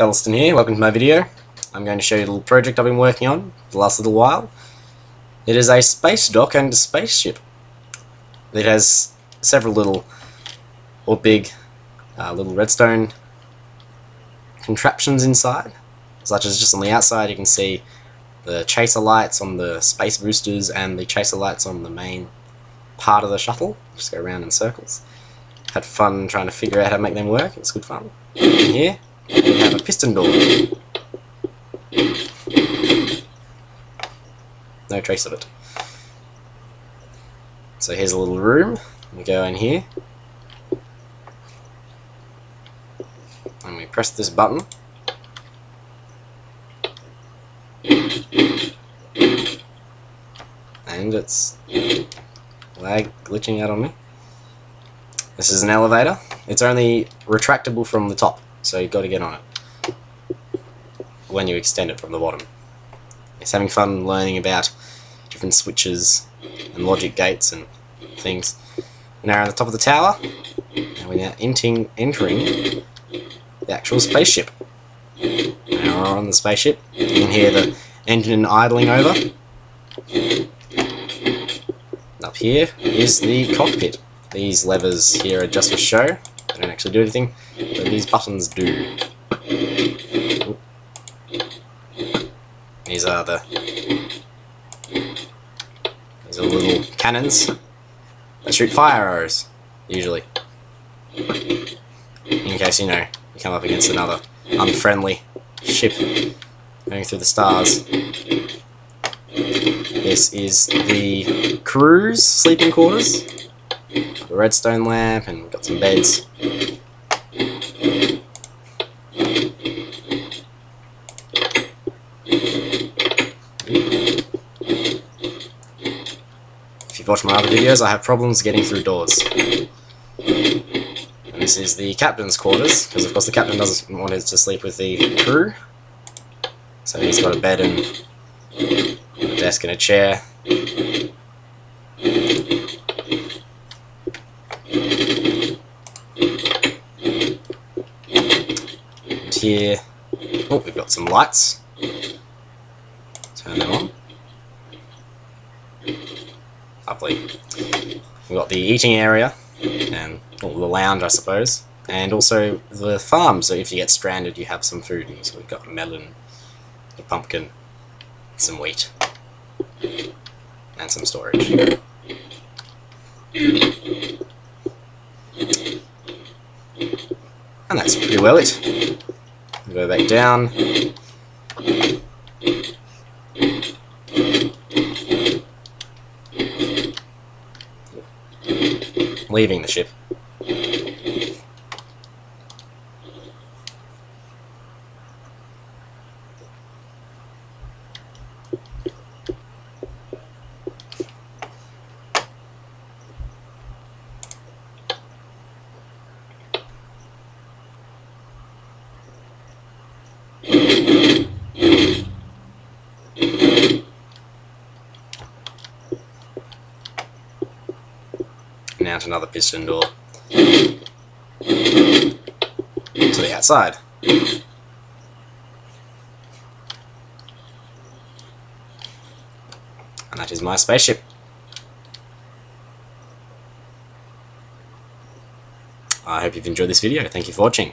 Scuddleston here, welcome to my video. I'm going to show you a little project I've been working on for the last little while. It is a space dock and a spaceship. It has several little, or big, uh, little redstone contraptions inside, such as just on the outside you can see the chaser lights on the space boosters and the chaser lights on the main part of the shuttle, just go around in circles. Had fun trying to figure out how to make them work, it's good fun. Here, we have a piston door. No trace of it. So here's a little room. We go in here. And we press this button. And it's lag glitching out on me. This is an elevator. It's only retractable from the top, so you've got to get on it when you extend it from the bottom. It's having fun learning about different switches and logic gates and things. We're now on the top of the tower, and we're now entering, entering the actual spaceship. Now we're on the spaceship. You can hear the engine idling over. Up here is the cockpit. These levers here are just for show. Don't actually do anything, but these buttons do. These are the these are little cannons that shoot fire arrows, usually. In case you know you come up against another unfriendly ship going through the stars. This is the crew's sleeping quarters. A redstone lamp and we've got some beds. If you've watched my other videos, I have problems getting through doors. And this is the captain's quarters, because of course the captain doesn't want to sleep with the crew. So he's got a bed and a desk and a chair. Here, oh, we've got some lights. Turn them on. Lovely. We've got the eating area, and well, the lounge, I suppose, and also the farm. So if you get stranded, you have some food. So we've got a melon, a pumpkin, some wheat, and some storage. And that's pretty well it. Go back down. Leaving the ship. To another piston door. To the outside. And that is my spaceship. I hope you've enjoyed this video. Thank you for watching.